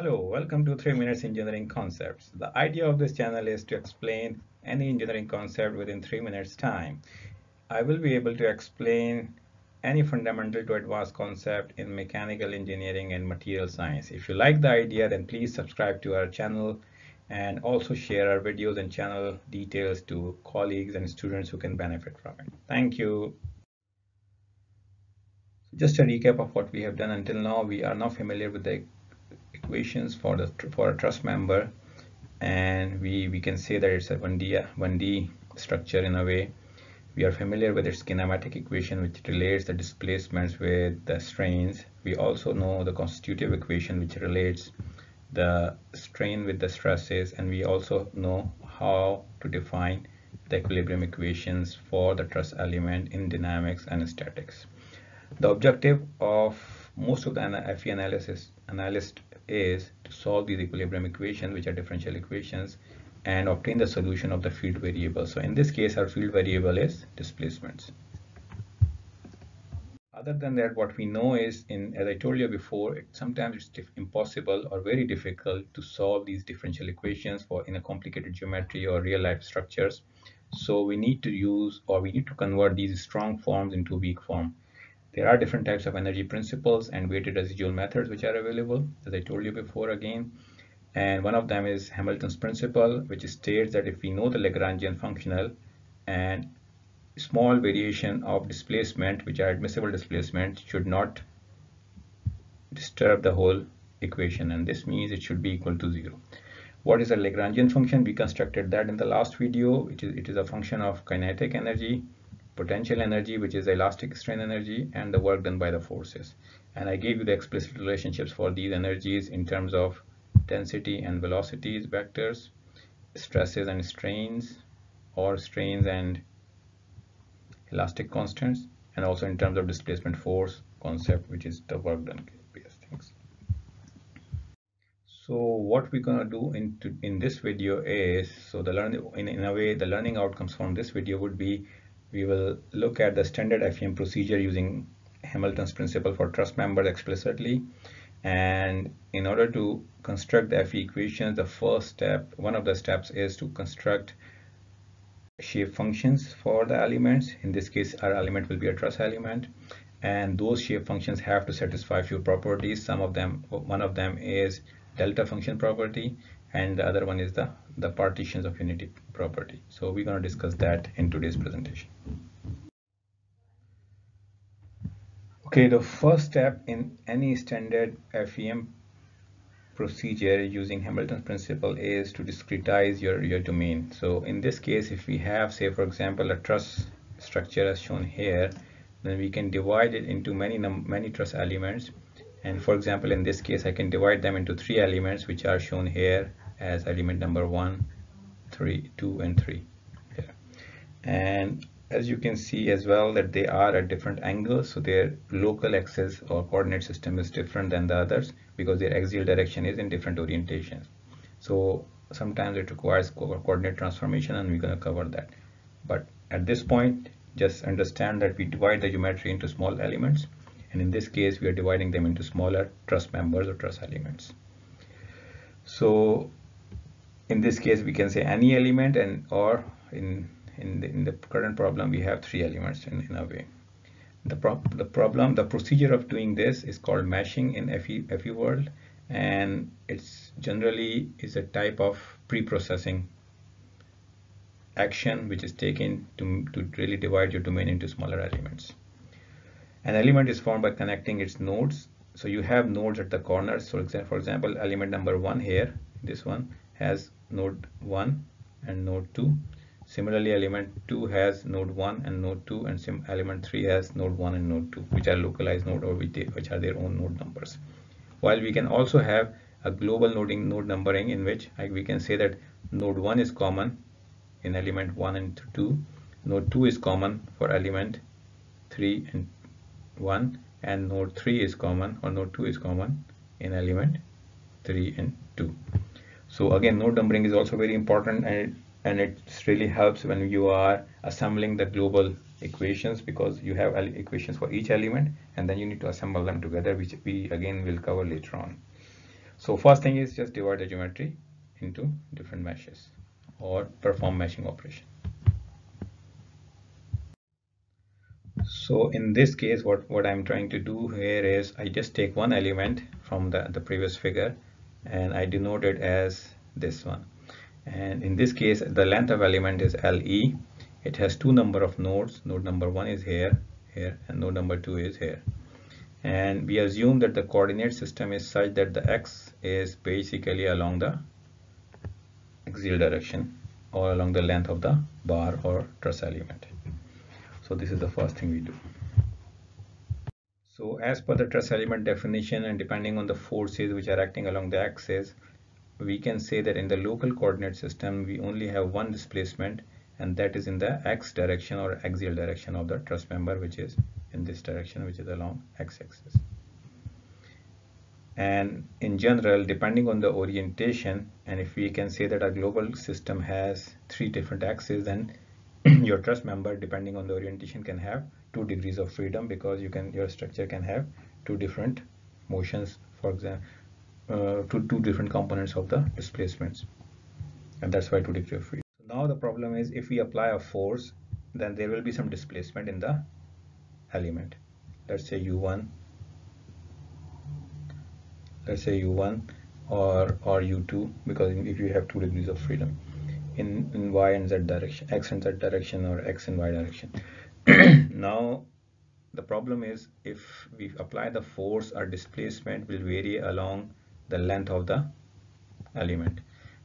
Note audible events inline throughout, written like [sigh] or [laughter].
Hello, welcome to 3 Minutes Engineering Concepts. The idea of this channel is to explain any engineering concept within 3 minutes time. I will be able to explain any fundamental to advanced concept in mechanical engineering and material science. If you like the idea, then please subscribe to our channel and also share our videos and channel details to colleagues and students who can benefit from it. Thank you. Just a recap of what we have done until now. We are now familiar with the equations for the for a truss member. And we we can say that it's a 1D 1D structure in a way. We are familiar with its kinematic equation which relates the displacements with the strains. We also know the constitutive equation which relates the strain with the stresses. And we also know how to define the equilibrium equations for the truss element in dynamics and statics. The objective of most of the FE analysis analyst is to solve these equilibrium equations which are differential equations and obtain the solution of the field variable. So in this case our field variable is displacements. Other than that what we know is in as I told you before it, sometimes it's impossible or very difficult to solve these differential equations for in a complicated geometry or real life structures. So we need to use or we need to convert these strong forms into weak form there are different types of energy principles and weighted residual methods which are available, as I told you before again. And one of them is Hamilton's principle, which states that if we know the Lagrangian functional and small variation of displacement, which are admissible displacement, should not disturb the whole equation. And this means it should be equal to zero. What is a Lagrangian function? We constructed that in the last video, which is it is a function of kinetic energy potential energy which is elastic strain energy and the work done by the forces. And I gave you the explicit relationships for these energies in terms of density and velocities vectors stresses and strains or strains and elastic constants and also in terms of displacement force concept which is the work done things. So what we're gonna do in in this video is so the learning in, in a way the learning outcomes from this video would be we will look at the standard FEM procedure using Hamilton's principle for truss members explicitly. And in order to construct the FE equations the first step one of the steps is to construct shape functions for the elements. In this case our element will be a truss element. And those shape functions have to satisfy few properties. Some of them one of them is delta function property and the other one is the the partitions of unity property. So we're going to discuss that in today's presentation. Okay the first step in any standard FEM procedure using Hamilton's principle is to discretize your your domain. So in this case if we have say for example a truss structure as shown here then we can divide it into many many truss elements and for example in this case I can divide them into three elements which are shown here as element number one three two and three. Here and as you can see as well that they are at different angles so their local axis or coordinate system is different than the others because their axial direction is in different orientations. So sometimes it requires co coordinate transformation and we're going to cover that. But at this point just understand that we divide the geometry into small elements and in this case we are dividing them into smaller truss members or truss elements. So in this case we can say any element and or in in the, in the current problem we have three elements in, in a way. The, pro the problem the procedure of doing this is called meshing in FE, FE world and it's generally is a type of pre-processing action which is taken to, to really divide your domain into smaller elements an element is formed by connecting its nodes. So you have nodes at the corners. So for example, element number one here, this one has node 1 and node 2. Similarly, element 2 has node 1 and node 2 and element 3 has node 1 and node 2 which are localized node or which are their own node numbers. While we can also have a global noding node numbering in which we can say that node 1 is common in element 1 and 2, node 2 is common for element 3 and 1 and node 3 is common or node 2 is common in element 3 and 2 so again node numbering is also very important and it, and it really helps when you are assembling the global equations because you have equations for each element and then you need to assemble them together which we again will cover later on. So first thing is just divide the geometry into different meshes or perform meshing operation so in this case what what i'm trying to do here is i just take one element from the the previous figure and i denote it as this one. And in this case the length of element is le it has two number of nodes. Node number one is here here and node number two is here. And we assume that the coordinate system is such that the x is basically along the axial direction or along the length of the bar or truss element so this is the first thing we do. So as per the truss element definition and depending on the forces which are acting along the axis we can say that in the local coordinate system we only have one displacement and that is in the x direction or axial direction of the truss member which is in this direction which is along x-axis and in general depending on the orientation and if we can say that our global system has three different axes then [clears throat] your truss member depending on the orientation can have two degrees of freedom because you can your structure can have two different motions for example uh, two, two different components of the displacements. And that's why two degrees of freedom. Now the problem is if we apply a force then there will be some displacement in the element. Let's say u1 let's say u1 or or u2 because if you have two degrees of freedom in, in y and z direction x and z direction or x and y direction. [clears throat] Now the problem is if we apply the force our displacement will vary along the length of the element.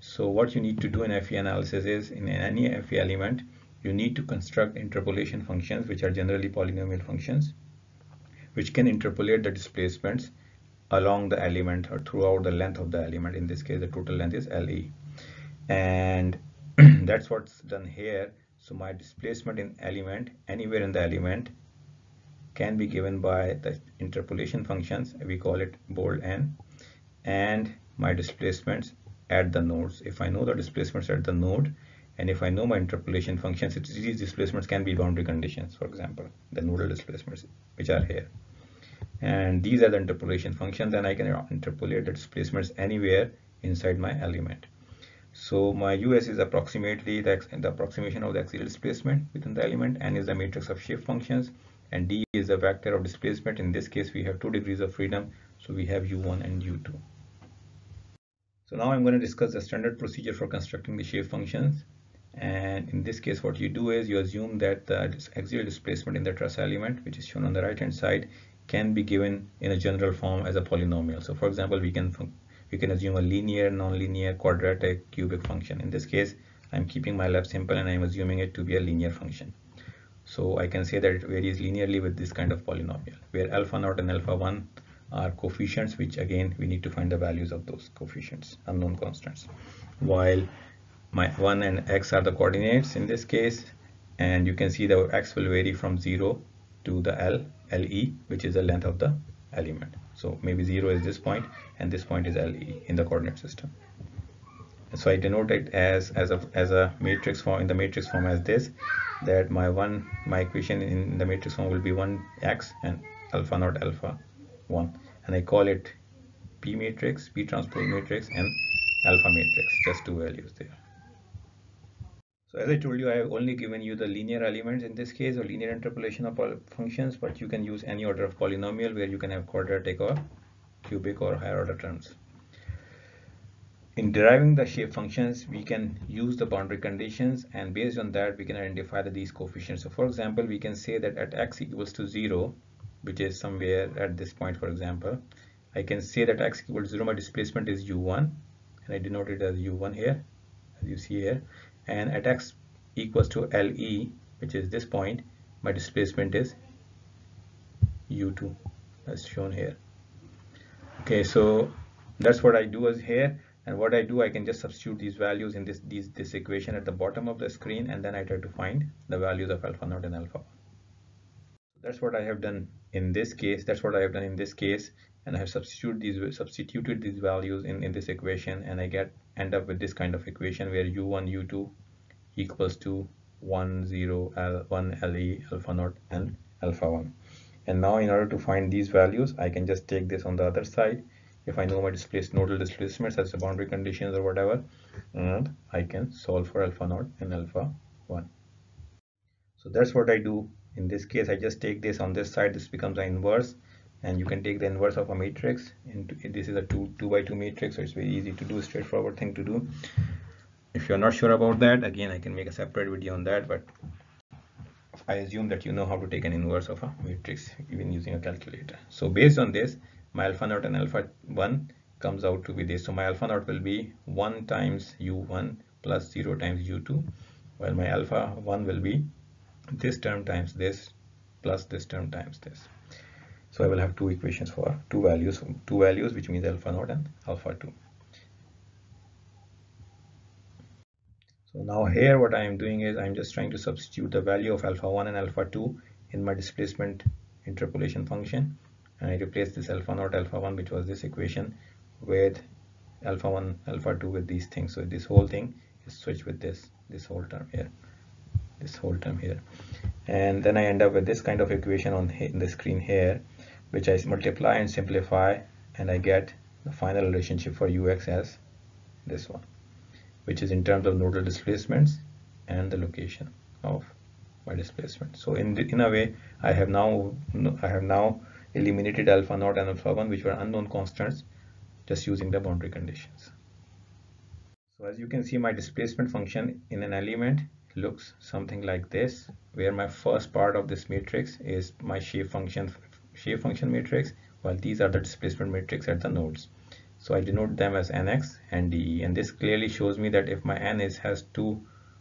So what you need to do in FE analysis is in any FE element you need to construct interpolation functions which are generally polynomial functions which can interpolate the displacements along the element or throughout the length of the element. In this case the total length is LE and [clears throat] that's what's done here. So my displacement in element anywhere in the element can be given by the interpolation functions. We call it bold n. And my displacements at the nodes. If I know the displacements at the node and if I know my interpolation functions, these displacements can be boundary conditions, for example, the nodal displacements, which are here. And these are the interpolation functions, and I can interpolate the displacements anywhere inside my element. So my US is approximately the, the approximation of the axial displacement within the element, and is the matrix of shape functions, and D is the vector of displacement. In this case, we have two degrees of freedom, so we have U1 and U2. So now I'm going to discuss the standard procedure for constructing the shape functions and in this case what you do is you assume that the axial displacement in the truss element which is shown on the right hand side can be given in a general form as a polynomial so for example we can we can assume a linear nonlinear quadratic cubic function. In this case i'm keeping my left simple and i'm assuming it to be a linear function. So i can say that it varies linearly with this kind of polynomial where alpha naught and alpha 1 are coefficients which again we need to find the values of those coefficients unknown constants. While my 1 and x are the coordinates in this case and you can see the x will vary from 0 to the L, LE which is the length of the element. So maybe 0 is this point and this point is LE in the coordinate system. So I denote it as as a as a matrix form in the matrix form as this that my one my equation in the matrix form will be 1x and alpha not alpha 1 and I call it P matrix, P transpose matrix and alpha matrix just two values there. So as I told you, I have only given you the linear elements in this case or linear interpolation of functions, but you can use any order of polynomial where you can have quadratic or cubic or higher order terms. In deriving the shape functions, we can use the boundary conditions and based on that, we can identify the, these coefficients. So for example, we can say that at x equals to 0, which is somewhere at this point, for example, I can say that x equals to 0, my displacement is u1 and I denote it as u1 here, as you see here and at x equals to LE which is this point my displacement is u2 as shown here. Okay so that's what I do as here and what I do I can just substitute these values in this these, this equation at the bottom of the screen and then I try to find the values of alpha naught and alpha that's what I have done in this case. That's what I have done in this case. And I have substituted these substituted these values in in this equation. And I get end up with this kind of equation where u1 u2 equals to 1 0 L, 1 LE alpha naught and alpha 1 and now in order to find these values I can just take this on the other side. If I know my displaced nodal displacements as the boundary conditions or whatever and I can solve for alpha naught and alpha 1 so that's what I do in this case I just take this on this side. This becomes an inverse and you can take the inverse of a matrix into this is a 2 2 by 2 matrix so it's very easy to do straightforward thing to do. If you're not sure about that again I can make a separate video on that but I assume that you know how to take an inverse of a matrix even using a calculator. So based on this my alpha naught and alpha 1 comes out to be this. So my alpha naught will be 1 times u1 plus 0 times u2 while my alpha 1 will be this term times this plus this term times this. So I will have two equations for two values two values which means alpha naught and alpha 2 so now here what I am doing is I'm just trying to substitute the value of alpha 1 and alpha 2 in my displacement interpolation function. And I replace this alpha naught alpha 1 which was this equation with alpha 1 alpha 2 with these things. So this whole thing is switched with this this whole term here this whole term here. And then I end up with this kind of equation on the screen here which I multiply and simplify and I get the final relationship for ux as this one which is in terms of nodal displacements and the location of my displacement. So in the, in a way I have now I have now eliminated alpha naught and alpha 1 which were unknown constants just using the boundary conditions. So as you can see my displacement function in an element looks something like this where my first part of this matrix is my shape function shape function matrix while these are the displacement matrix at the nodes. So I denote them as nx and de and this clearly shows me that if my n is has two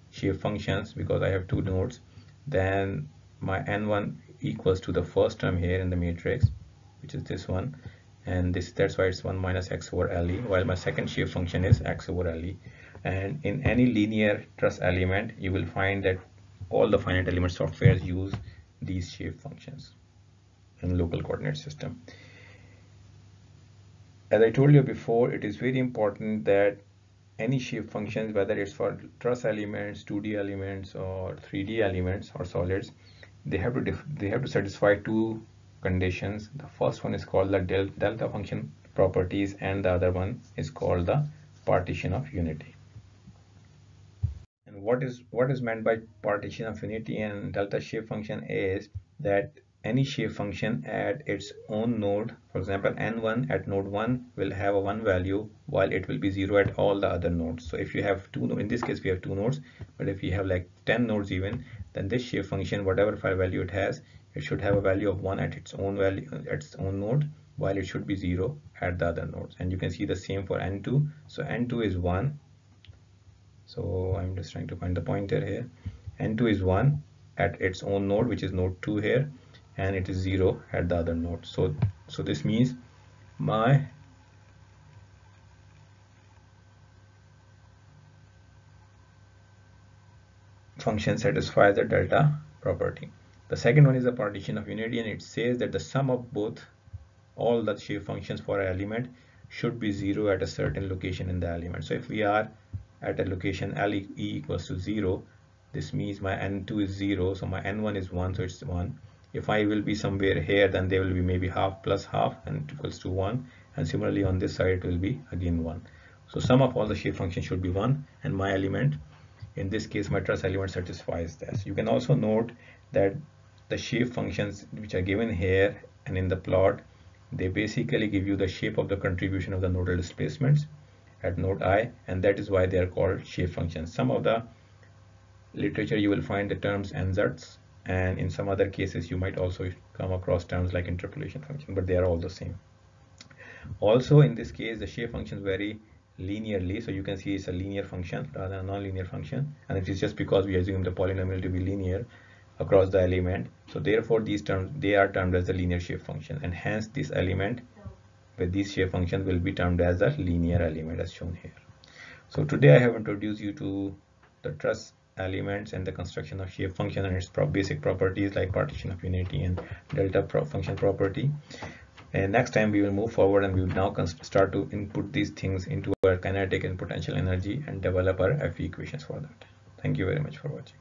shape functions because I have two nodes then my n1 equals to the first term here in the matrix which is this one and this that's why it's 1 minus x over le while my second shape function is x over le and in any linear truss element you will find that all the finite element softwares use these shape functions in local coordinate system. As I told you before it is very important that any shape functions whether it's for truss elements 2d elements or 3d elements or solids they have to they have to satisfy two conditions. The first one is called the del delta function properties and the other one is called the partition of unity what is what is meant by partition of unity and delta shape function is that any shape function at its own node for example n1 at node 1 will have a one value while it will be zero at all the other nodes. So if you have two in this case we have two nodes but if you have like 10 nodes even then this shape function whatever file value it has it should have a value of 1 at its own value at its own node while it should be 0 at the other nodes. And you can see the same for n2 so n2 is 1 so I'm just trying to find the pointer here. N2 is 1 at its own node which is node 2 here and it is 0 at the other node. So so this means my function satisfies the delta property. The second one is the partition of unity and it says that the sum of both all the shape functions for an element should be 0 at a certain location in the element. So if we are at a location L e equals to 0 this means my n2 is 0 so my n1 is 1 so it's 1 if I will be somewhere here then they will be maybe half plus half and equals to 1 and similarly on this side it will be again 1 so sum of all the shape functions should be 1 and my element in this case my truss element satisfies this. You can also note that the shape functions which are given here and in the plot they basically give you the shape of the contribution of the nodal displacements at node i and that is why they are called shape functions. Some of the literature you will find the terms ansatz and in some other cases you might also come across terms like interpolation function but they are all the same. Also in this case the shape functions vary linearly. So you can see it's a linear function rather than a non-linear function and it is just because we assume the polynomial to be linear across the element. So therefore these terms they are termed as the linear shape function and hence this element with these shape functions will be termed as a linear element as shown here so today i have introduced you to the truss elements and the construction of shape function and its basic properties like partition of unity and delta pro function property and next time we will move forward and we will now start to input these things into our kinetic and potential energy and develop our FE equations for that. Thank you very much for watching.